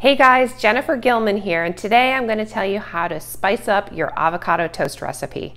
Hey guys, Jennifer Gilman here, and today I'm going to tell you how to spice up your avocado toast recipe.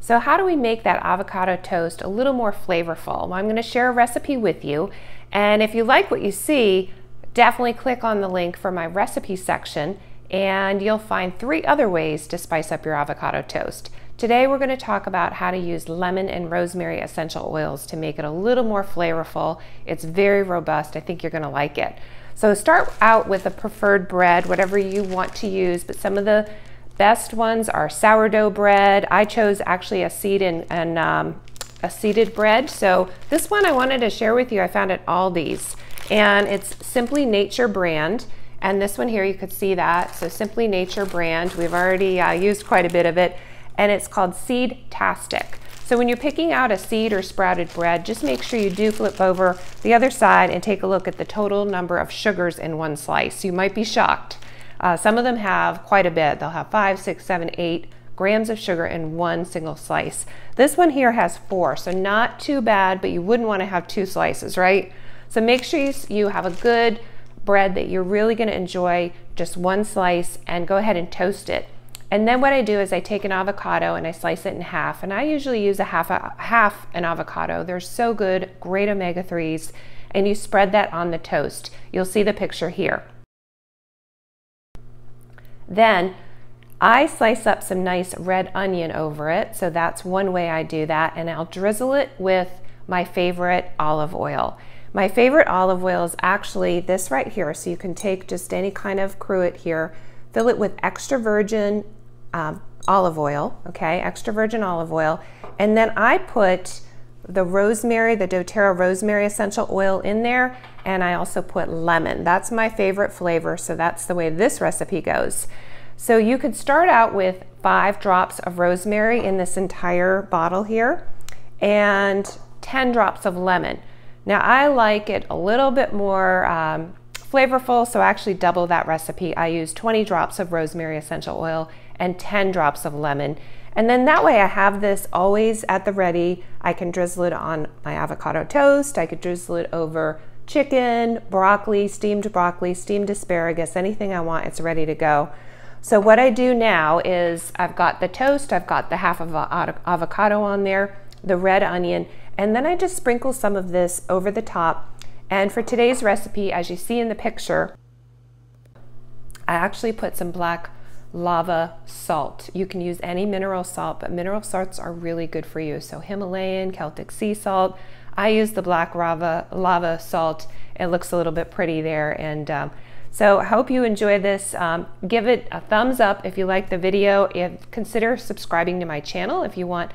So how do we make that avocado toast a little more flavorful? Well, I'm going to share a recipe with you, and if you like what you see, definitely click on the link for my recipe section and you'll find three other ways to spice up your avocado toast. Today we're going to talk about how to use lemon and rosemary essential oils to make it a little more flavorful. It's very robust. I think you're going to like it. So start out with a preferred bread, whatever you want to use, but some of the best ones are sourdough bread. I chose actually a seed and, and um, a seeded bread. So this one I wanted to share with you. I found at Aldi's and it's Simply Nature brand. And this one here, you could see that. So Simply Nature brand, we've already uh, used quite a bit of it, and it's called Seed-tastic. So when you're picking out a seed or sprouted bread, just make sure you do flip over the other side and take a look at the total number of sugars in one slice. You might be shocked. Uh, some of them have quite a bit. They'll have five, six, seven, eight grams of sugar in one single slice. This one here has four, so not too bad, but you wouldn't want to have two slices, right? So make sure you, you have a good bread that you're really going to enjoy, just one slice, and go ahead and toast it. And then what I do is I take an avocado and I slice it in half. And I usually use a half, a, half an avocado. They're so good, great omega-3s. And you spread that on the toast. You'll see the picture here. Then I slice up some nice red onion over it. So that's one way I do that. And I'll drizzle it with my favorite olive oil. My favorite olive oil is actually this right here. So you can take just any kind of cruet here, fill it with extra virgin um, olive oil, okay, extra virgin olive oil. And then I put the rosemary, the doTERRA rosemary essential oil in there, and I also put lemon. That's my favorite flavor, so that's the way this recipe goes. So you could start out with five drops of rosemary in this entire bottle here, and 10 drops of lemon. Now I like it a little bit more um, flavorful, so I actually double that recipe. I use 20 drops of rosemary essential oil and 10 drops of lemon. And then that way I have this always at the ready. I can drizzle it on my avocado toast. I could drizzle it over chicken, broccoli, steamed broccoli, steamed asparagus, anything I want, it's ready to go. So what I do now is I've got the toast, I've got the half of avocado on there, the red onion, and then I just sprinkle some of this over the top. And for today's recipe, as you see in the picture, I actually put some black lava salt. You can use any mineral salt, but mineral salts are really good for you. So Himalayan, Celtic sea salt. I use the black lava, lava salt. It looks a little bit pretty there. And um, so I hope you enjoy this. Um, give it a thumbs up if you like the video. If, consider subscribing to my channel if you want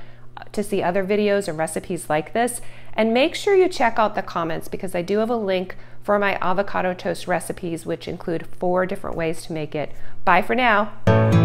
to see other videos or recipes like this. And make sure you check out the comments because I do have a link for my avocado toast recipes, which include four different ways to make it. Bye for now.